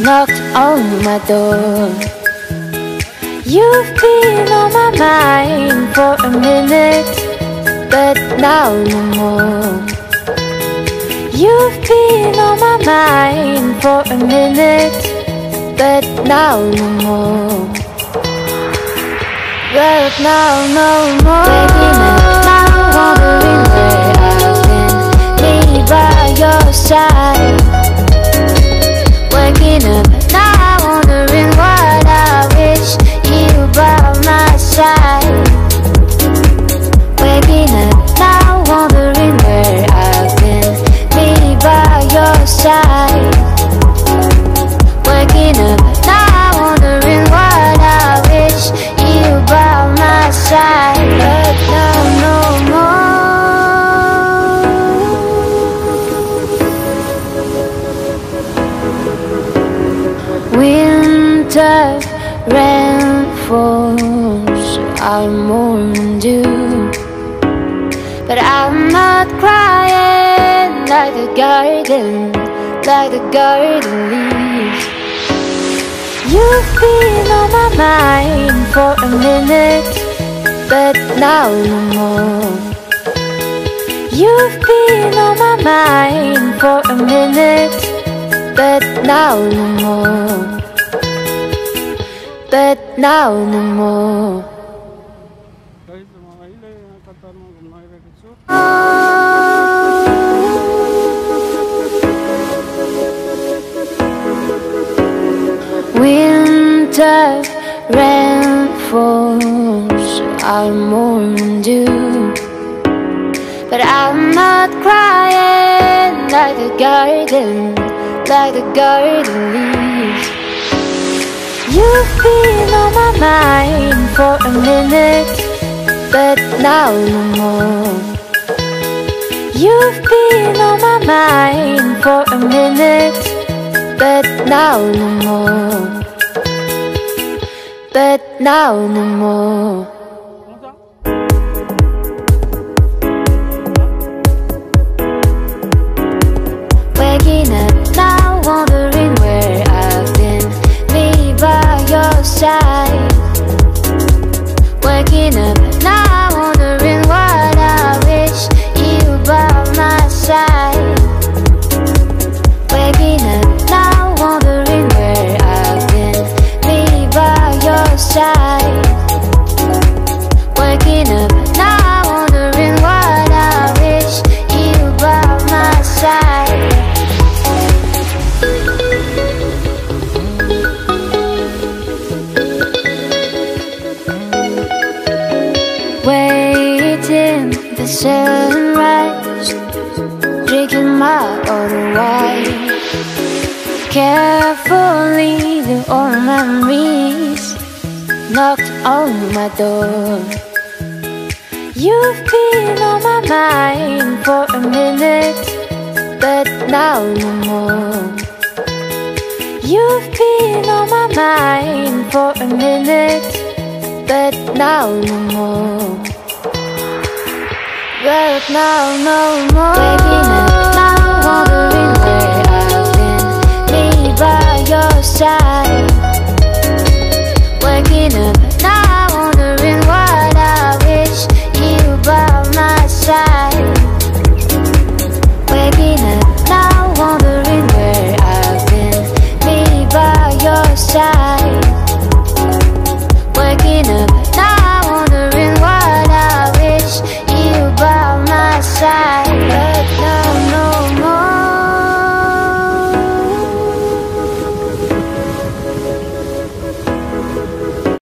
Knocked on my door. You've been on my mind for a minute But now no more. You've been on my mind for a minute But now no more. But now no more. Waking up now wondering where I've been. Me by your side. Waking up Winter rain falls I'm mourning you but I'm not crying like the garden, like the garden leaves. You've been on my mind for a minute, but now no more. You've been on my mind for a minute, but now no more. But now no more. Winter rain falls, I'm mourning you. But I'm not crying like the garden, like the garden leaves. You've been on my mind for a minute, but now no more. You've been on my mind for a minute, but now no more. But now no more. Wondering where I've been. Me by your side. Waking up now, wondering what I wish you by my side. Sunrise, drinking my water wine. Carefully, the old memories knocked on my door. You've been on my mind for a minute, but now no more. You've been on my mind for a minute, but now no more. But now no more. Up now,